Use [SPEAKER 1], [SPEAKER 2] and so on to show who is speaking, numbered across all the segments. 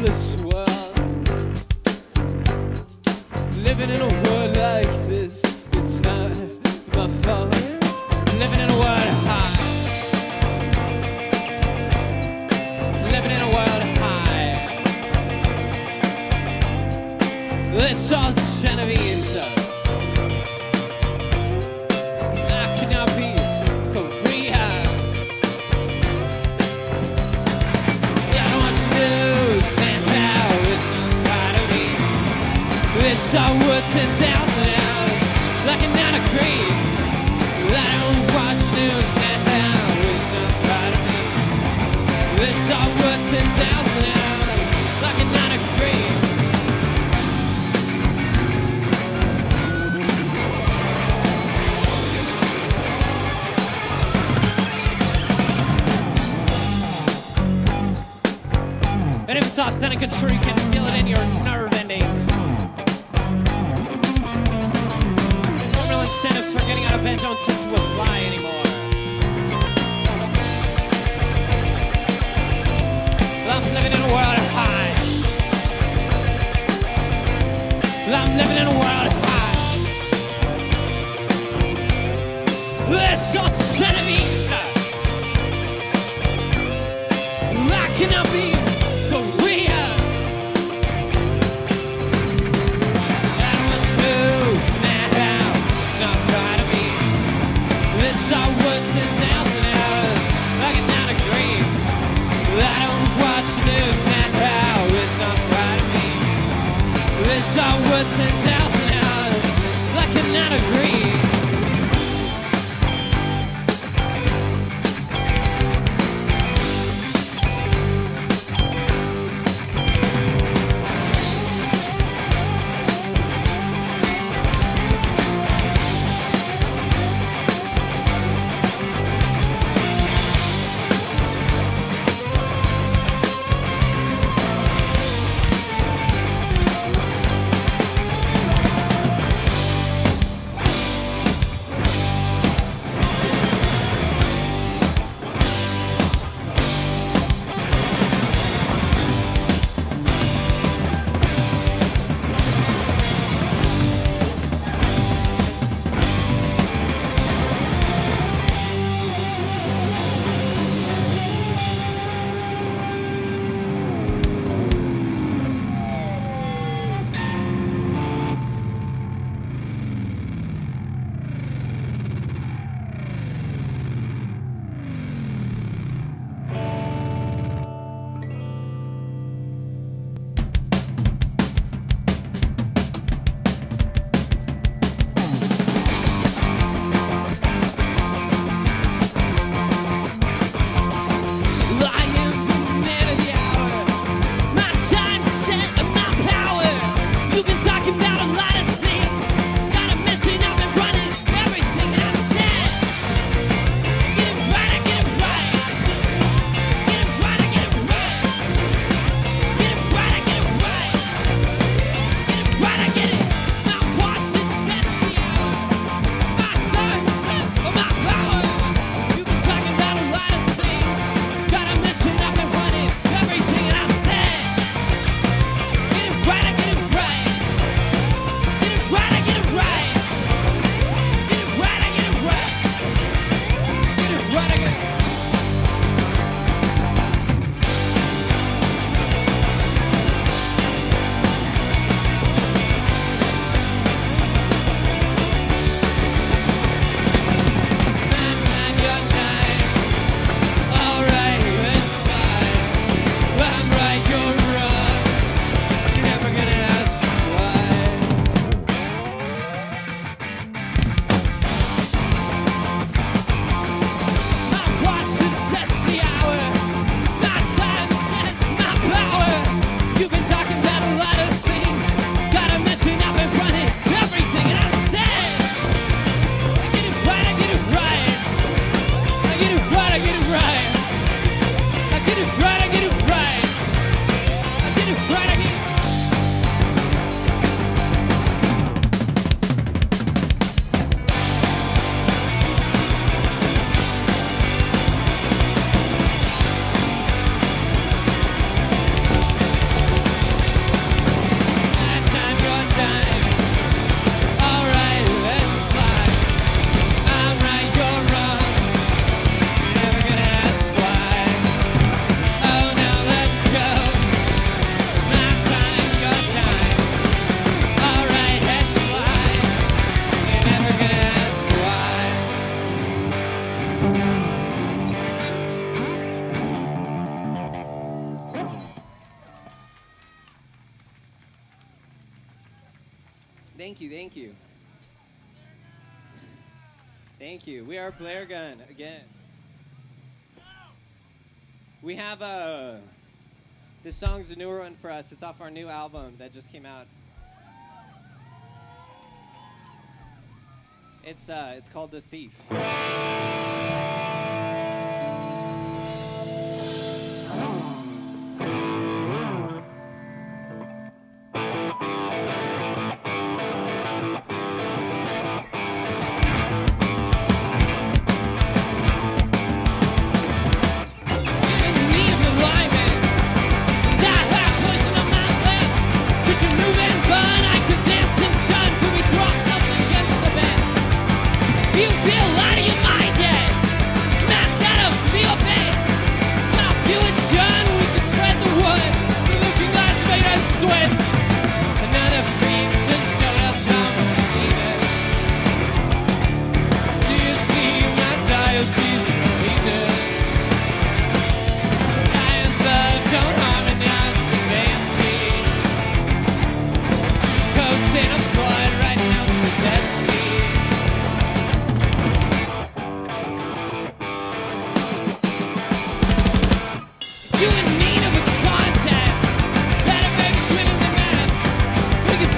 [SPEAKER 1] A It's all worth ten thousand hours. Like a nine agree. I don't watch news now. It's not right of me. It's all worth ten thousand hours. Like a nine agree. And if it's authentic and true, you can feel it in your Incentives for getting out of bed don't seem to apply anymore. I'm living in a world of high. I'm living in a world
[SPEAKER 2] Thank you, thank you. Thank you. We are Blair Gun again. We have a. This song's a newer one for us. It's off our new album that just came out. It's uh, it's called The Thief.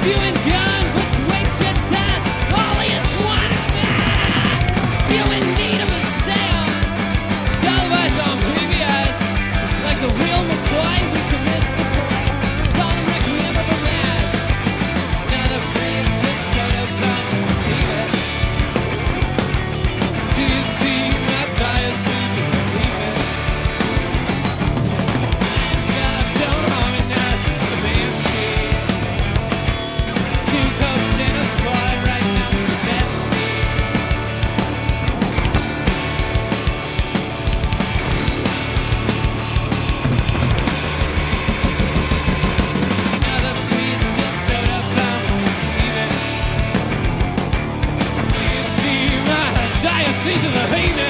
[SPEAKER 1] viewing. season of healing.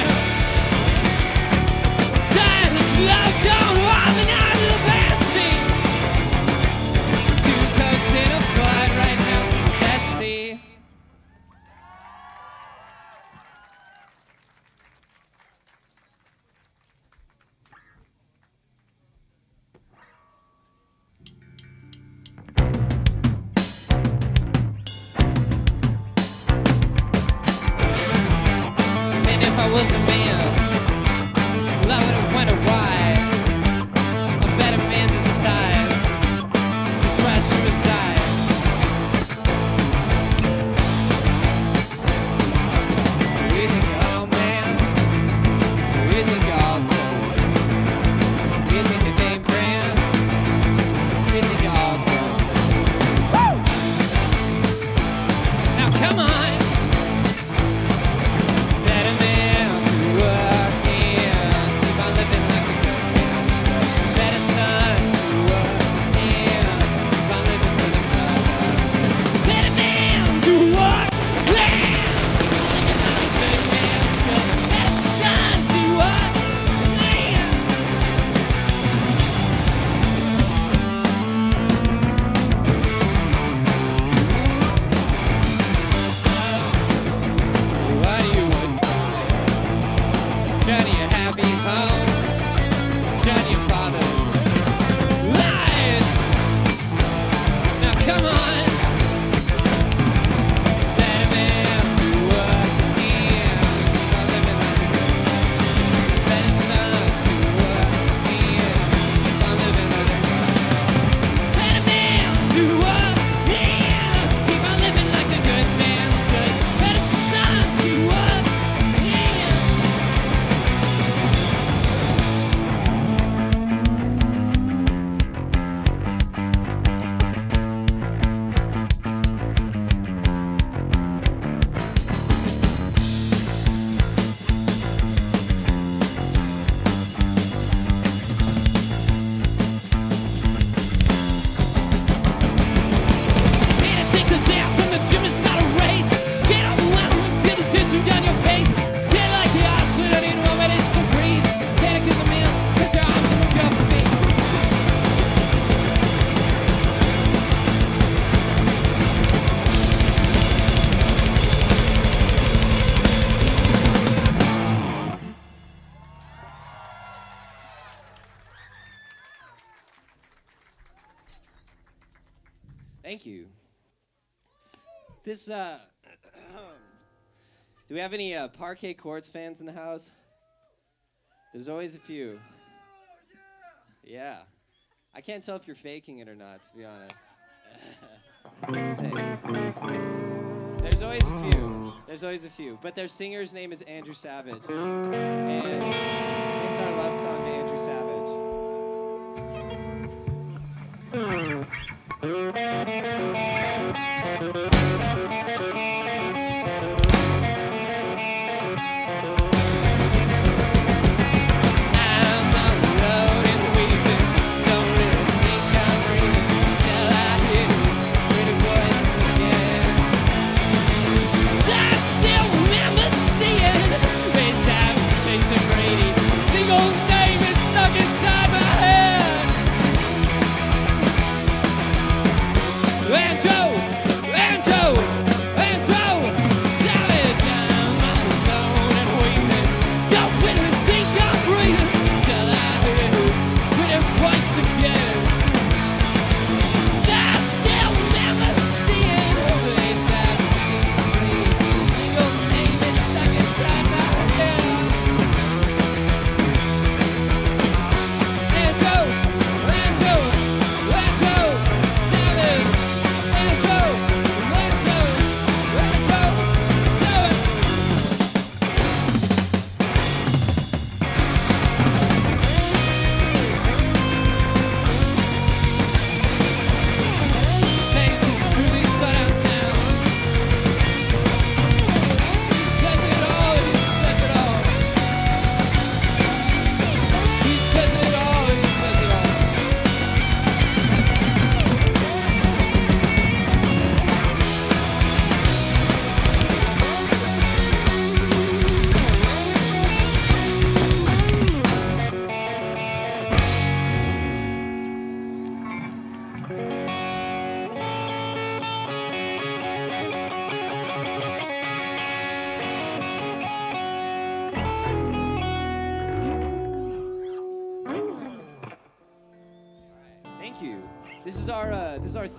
[SPEAKER 1] This,
[SPEAKER 2] uh, do we have any uh, Parquet Courts fans in the house? There's always a few. Yeah. I can't tell if you're faking it or not, to be honest. There's always a few. There's always a few. But their singer's name is Andrew Savage. And it's our love song to Andrew Savage.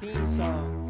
[SPEAKER 2] Theme song.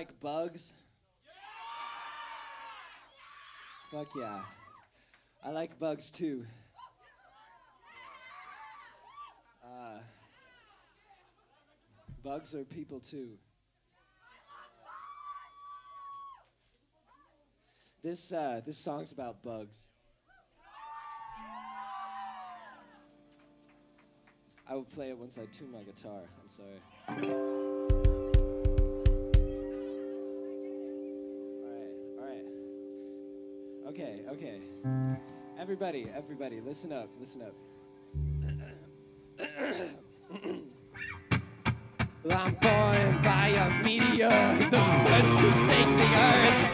[SPEAKER 2] like bugs? Fuck yeah. I like bugs too. Uh, bugs are people too. This uh, this song's about bugs. I will play it once I tune my guitar. I'm sorry. Okay, okay. Everybody, everybody, listen up, listen up. well, I'm born by a meteor, the first to the earth.